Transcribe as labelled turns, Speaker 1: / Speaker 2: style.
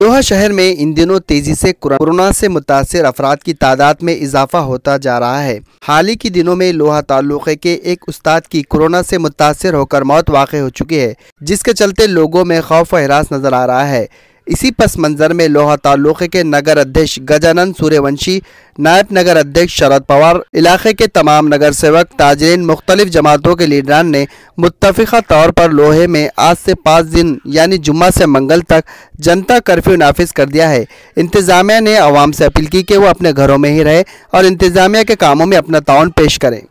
Speaker 1: लोहा शहर में इन दिनों तेज़ी से कोरोना से मुतासर अफराद की तादाद में इजाफा होता जा रहा है। हाल ही के दिनों में लोहा ताल्लुक़े के एक उस्ताद की कोरोना से मुतासर होकर मौत वाक़ हो चुकी है, जिसके चलते लोगों में खौफ और हरास नज़र आ रहा है। इसी पस मंज़र में लोहा ताल्लुक़े के नगर अध्यक्ष गजानंद सूर्यवंशी, नायब नगर अध्यक्ष शरद पवार, इलाके के तमाम नगर सेवक, ताजरीन मुख्तलिफ़ जमातों के लीडरान ने मुतफ़ा तौर पर लोहे में आज से पाँच दिन, यानी जुम्मा से मंगल तक, जनता कर्फ्यू नाफिज कर दिया है। इंतज़ामिया ने आवाम से अपील की कि वो अपने घरों में ही रहे और इंतज़ामिया के कामों में अपना ताउन पेश करें।